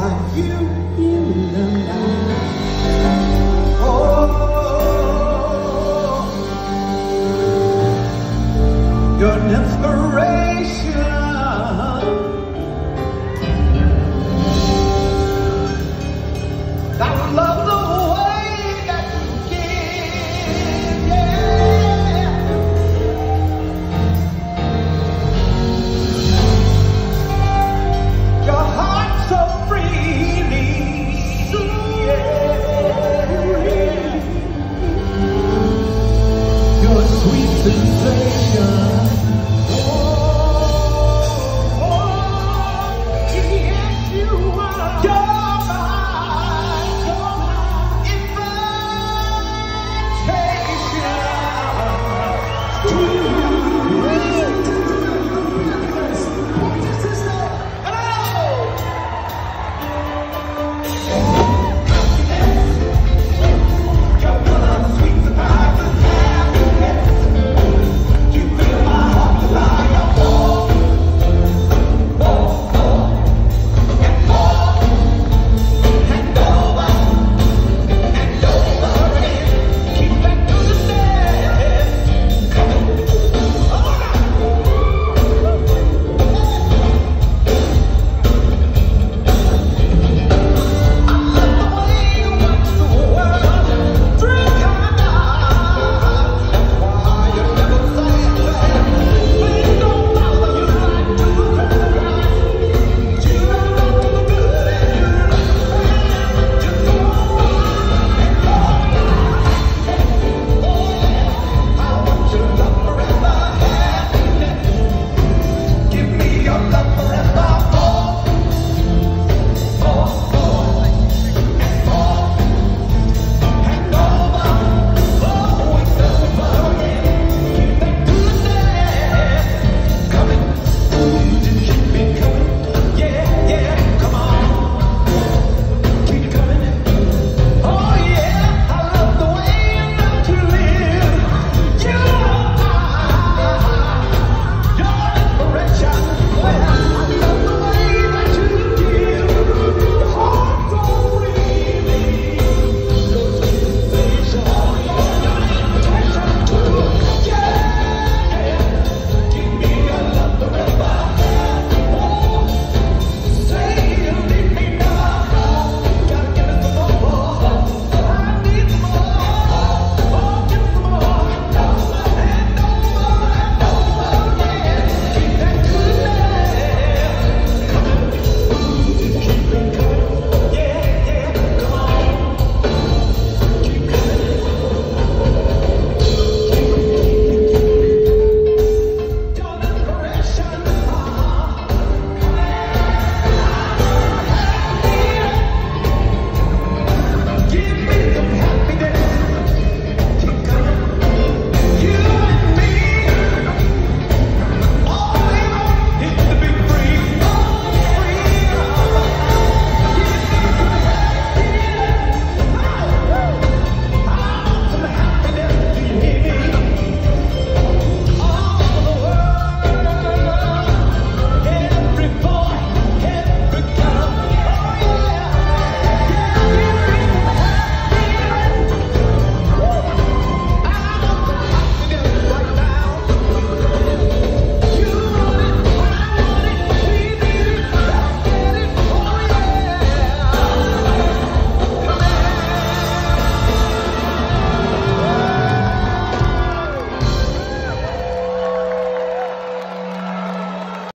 are you.